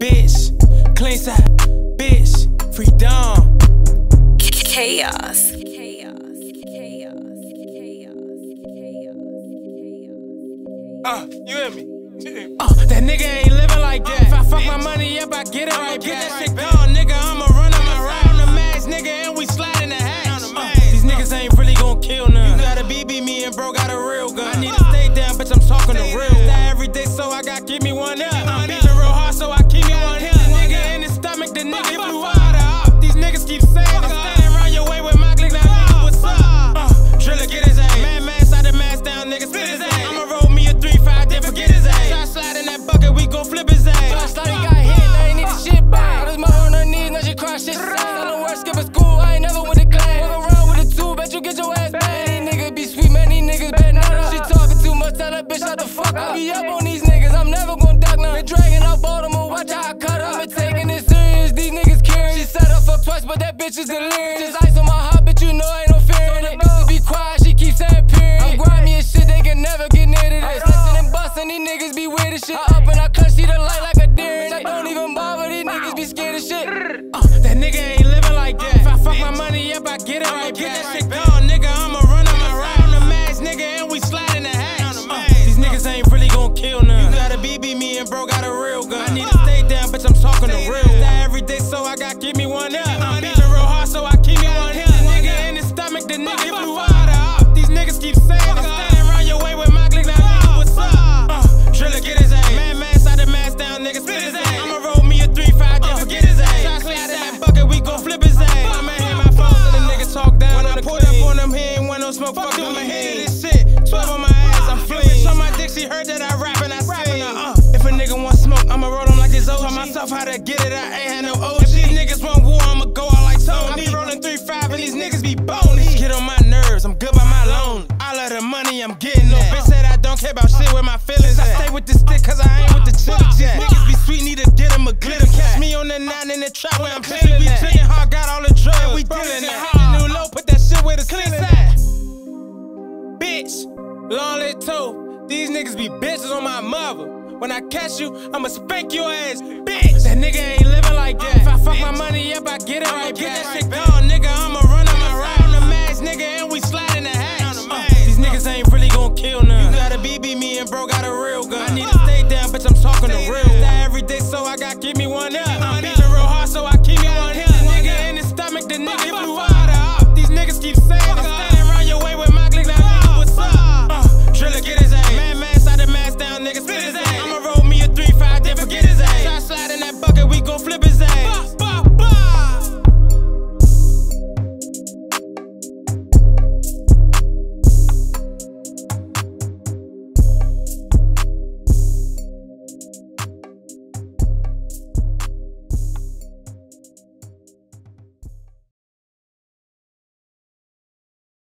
bitch. Cleanside, bitch. Freedom. Chaoss. Chaoss. Chaoss. Chaoss. Chaoss. Chaoss. Uh, you hear me? Uh, that nigga ain't living like that. If I fuck my money up, I get it right back. Get that shit gone, nigga. I'ma run on my ride on the max, nigga, and we slide in the hatch. Uh, these niggas ain't really gon' kill none. You got a BB, me and bro got a real I be up on these niggas, I'm never gon' duck now. Been dragging out Baltimore, watch how I cut up. Been taking it serious, these niggas caring. She set up fuck twice, but that bitch is delirious. Just ice on my heart, but you know ain't no fear in it. Bitches be quiet, she keeps saying period. I'm grimy as shit, they can never get near to this. Flexing and busting, these niggas be weird as shit. I up and I cut, see the light like a deer. Bitch, I don't even bother, these niggas be scared of shit. Uh, that nigga ain't living like that. If I fuck my money up, I get it right get that shit gone, gon' kill none. You got a BB, me and bro got a real gun. I need to stay down, bitch. I'm talking the real. Die every day, so I got give me one up. I'm beefing real hard, so I keep me one up. Nigga in his stomach, the nigga blew out of. These niggas keep saying I'm standing around your way with my click. Now, nigga, what's up? Uh, Drilla, get his ass. Man, man, side the mask down, nigga, spit his ass. I'ma roll me a 3-5, then forget his ass. Shot slide in that bucket, we gon' flip his ass. I'ma hit my phone so the nigga talk down. When I pulled up on him, he ain't want no smoke. Fuck him, hit I'ma roll him like this OG. Taught myself how to get it, I ain't had no OG. If these niggas want war, I'ma go out like Tony. I be rolling 3-5 and these niggas be bony. Get on my nerves, I'm good by my loan. All of the money I'm getting no bitch said I don't care about shit with my feelings. I stay with the stick cause I ain't with the chitter chat. Niggas be sweet, need to get 'em a glitter Catch me on the nine in the trap where I'm feeling We drinking hard, got all the drugs. We dealing it. New low, put that shit where the clean at. Bitch, long lit toe. These niggas be bitches on my mother. When I catch you, I'ma spank your ass, bitch. That nigga ain't living like that. If I fuck my money up, I get it right get that shit gone, nigga. I'ma run on my ride on the max, nigga, and we slide in the hatch. Uh, these niggas ain't really gon' kill none. You got a BB, me and bro